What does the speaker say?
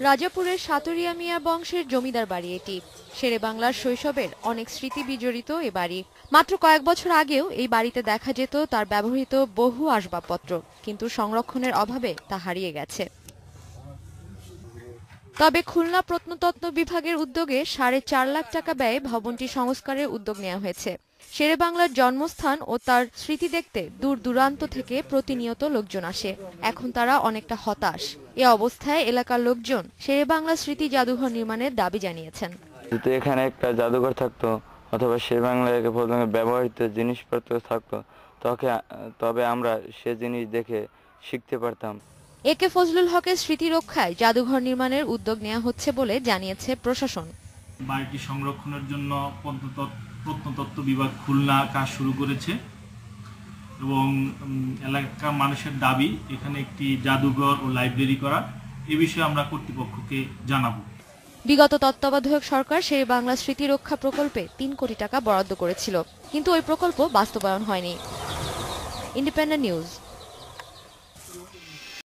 রাজাপুরের সাতরিয়া মিয়া বংশের জমিদার বাড়ি এটি। শেরে বাংলার শৈশবের অনেক স্মৃতি বিজড়িত এ বাড়ি। মাত্র কয়েক বছর আগেও এই বাড়িতে দেখা যেত তার ব্যবহৃত বহু আসবাবপত্র, কিন্তু সংরক্ষণের অভাবে তা হারিয়ে গেছে। তবে খুলনা প্রত্নতত্ত্ব বিভাগের উদ্যোগে সাড়ে চার লাখ টাকা ব্যয়ে ভবনটি সংস্কারের উদ্যোগ নেওয়া হয়েছে। শেরে বাংলার জন্মস্থান ও তার স্মৃতি দেখতে দূর দূরান্ত থেকে প্রতিনিয়ত লোকজন আসে। এখন তারা অনেকটা হতাশ। এ অবস্থায় এলাকার লোকজন শেরে বাংলা স্মৃতি জাদুঘর নির্মাণের দাবি জানিয়েছেন। যদি এখানে একটা জাদুঘর থাকতো অথবা সে বাংলায় প্রথমে ব্যবহৃত জিনিসপত্র থাকতো তবে আমরা সে জিনিস দেখে শিখতে পারতাম। একে ফজলুল হকের স্মৃতি রক্ষায় জাদুঘর নির্মাণের উদ্যোগ নেওয়া হচ্ছে বলে জানিয়েছে প্রশাসন। বাড়িটি সংরক্ষণের জন্য প্রত্নতত্ত্ব প্রত্নতত্ত্ব বিভাগ খুলনা কাজ শুরু করেছে এবং এলাকার মানুষের দাবি এখানে একটি জাদুঘর ও লাইব্রেরি করা এ বিষয়ে আমরা কর্তৃপক্ষকে জানাব। বিগত তত্ত্বাবধায়ক সরকার সেই বাংলা স্মৃতি রক্ষা প্রকল্পে তিন কোটি টাকা বরাদ্দ করেছিল কিন্তু ওই প্রকল্প বাস্তবায়ন হয়নি। Independent News.